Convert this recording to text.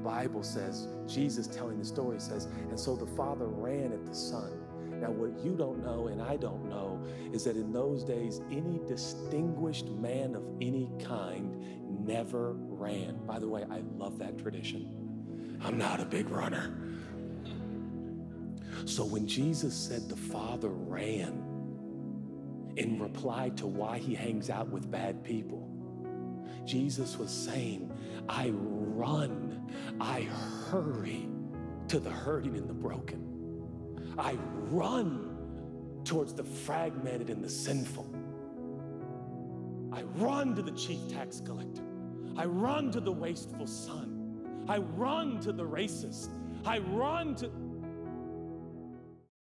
Bible says, Jesus telling the story says, and so the Father ran at the Son. Now, what you don't know and I don't know is that in those days, any distinguished man of any kind never ran. By the way, I love that tradition. I'm not a big runner. So when Jesus said the Father ran in reply to why he hangs out with bad people, Jesus was saying, I run, I hurry to the hurting and the broken. I run towards the fragmented and the sinful. I run to the chief tax collector. I run to the wasteful son. I run to the racist. I run to